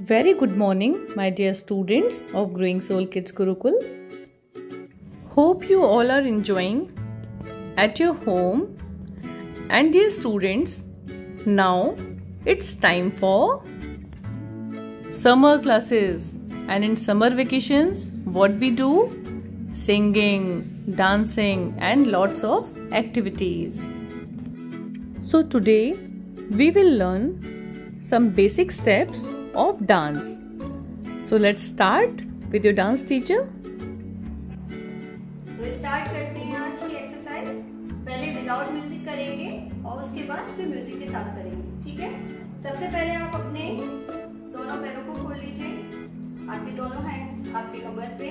Very good morning, my dear students of Growing Soul Kids Gurukul. Hope you all are enjoying at your home. And dear students, now it's time for summer classes. And in summer vacations, what we do? Singing, dancing, and lots of activities. So today we will learn some basic steps of dance. So, let's start with your dance teacher. तो start करते हैं आज की exercise पहले without music करेंगे और उसके बाद फिर म्यूज़िक के साथ करेंगे, ठीक है? सबसे पहले आप अपने दोनों पैरों को खोल लीजिए, आपके दोनों हैंड्स आपके कमर पे।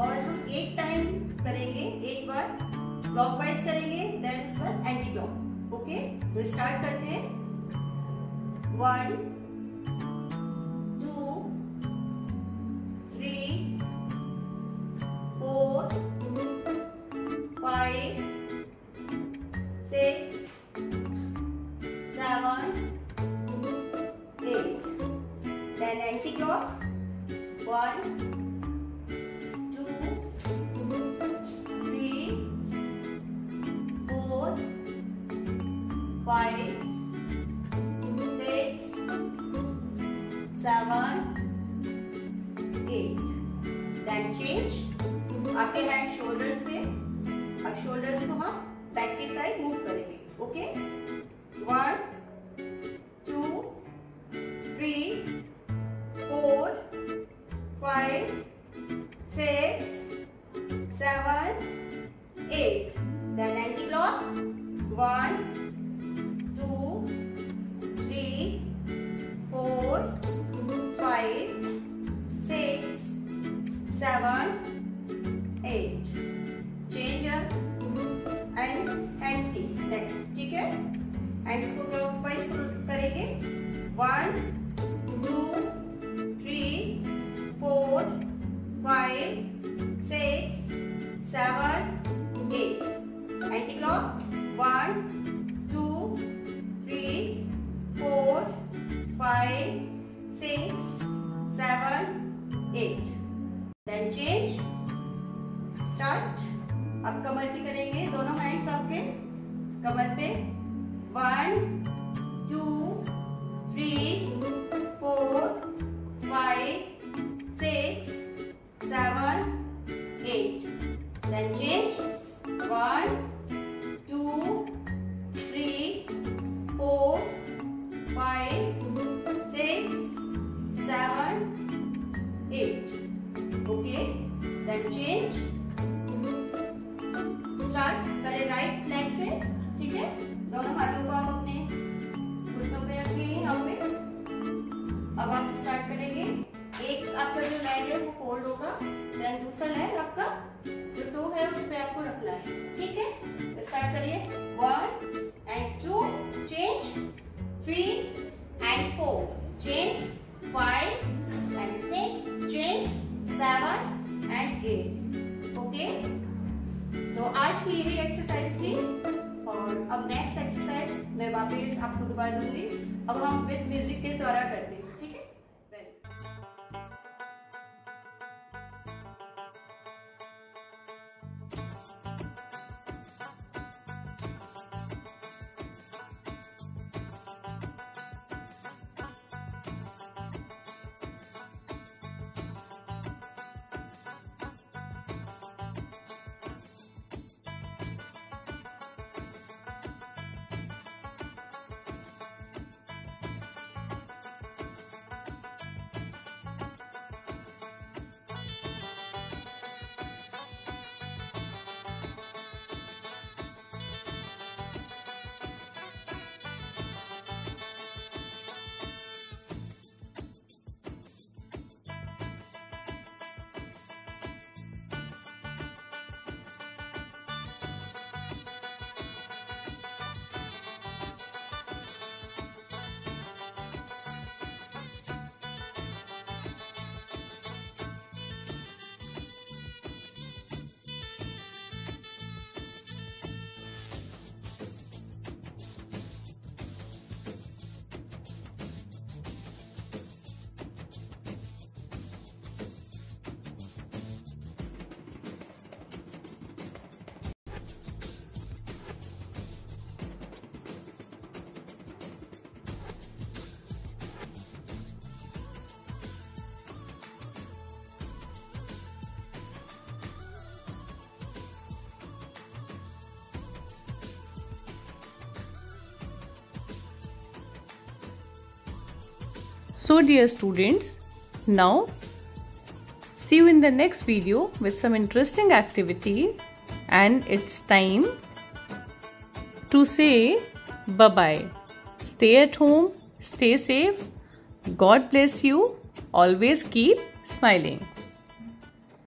और हम एक टाइम करेंगे, एक बार क्लॉक वाइज करेंगे एंटी क्लॉक ओके स्टार्ट करते हैं। One five, six, seven, eight. Then change. आपके हैंड शोल्डर्स पे अब शोल्डर्स को हम बैक की साइड मूव करेंगे okay one one, two, three, four, five, six, seven, eight. Anti clock one, two, three, four, five, six, seven, eight. Then change start अब कमर की करेंगे दोनों हैंड्स आपके कमर पे वन टू थ्री फोल्ड होगा देन दूसरा लेग आपका, जो टो है, उस पे आपको रखना है। ठीक है? स्टार्ट करिए। One and two change three and four change five and six change seven and eight okay तो आज की यही एक्सरसाइज थी। और अब नेक्स्ट एक्सरसाइज मैं वापस आपको दोबारा दूँगी। अब हम विद म्यूज़िक के द्वारा करते हैं। So dear students, now see you in the next video with some interesting activity and it's time to say bye bye. Stay at home, stay safe. God bless you. Always keep smiling.